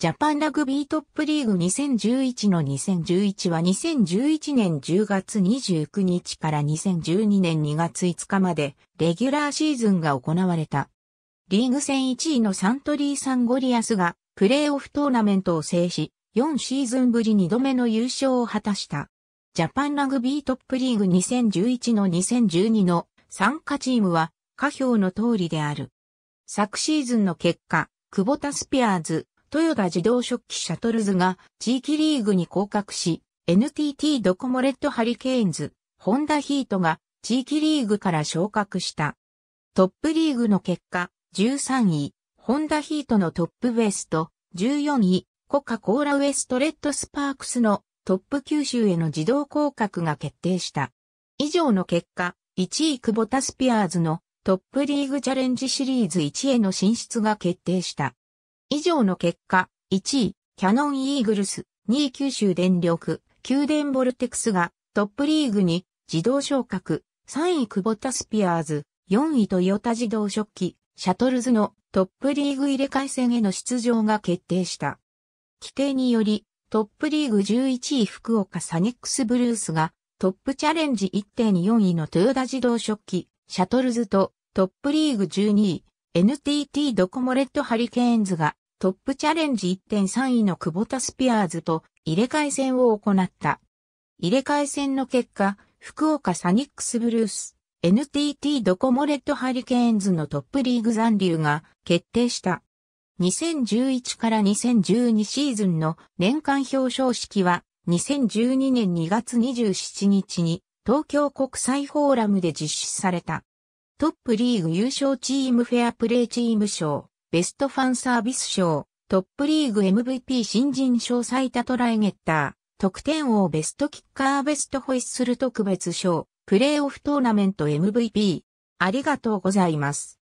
ジャパンラグビートップリーグ2011の2011は2011年10月29日から2012年2月5日までレギュラーシーズンが行われた。リーグ戦1位のサントリーサンゴリアスがプレーオフトーナメントを制し、4シーズンぶり2度目の優勝を果たした。ジャパンラグビートップリーグ2011の2012の参加チームは下表の通りである。昨シーズンの結果、クボタスピアーズ、豊田自動織機シャトルズが地域リーグに降格し、NTT ドコモレッドハリケーンズ、ホンダヒートが地域リーグから昇格した。トップリーグの結果、13位、ホンダヒートのトップウェスト、14位、コカ・コーラウエストレッドスパークスのトップ九州への自動降格が決定した。以上の結果、1位クボタスピアーズのトップリーグチャレンジシリーズ1への進出が決定した。以上の結果、1位、キャノンイーグルス、2位九州電力、宮殿ボルテクスがトップリーグに自動昇格、3位クボタスピアーズ、4位トヨタ自動食器、シャトルズのトップリーグ入れ替え戦への出場が決定した。規定により、トップリーグ11位福岡サニックスブルースがトップチャレンジ1.4位のトヨタ自動食器、シャトルズとトップリーグ12位、NTT ドコモレッドハリケーンズがトップチャレンジ1.3位のクボタスピアーズと入れ替え戦を行った。入れ替え戦の結果、福岡サニックスブルース、NTT ドコモレッドハリケーンズのトップリーグ残留が決定した。2011から2012シーズンの年間表彰式は2012年2月27日に東京国際フォーラムで実施された。トップリーグ優勝チームフェアプレーチーム賞、ベストファンサービス賞、トップリーグ MVP 新人賞最多トライゲッター、得点王ベストキッカーベストホイッスル特別賞、プレーオフトーナメント MVP。ありがとうございます。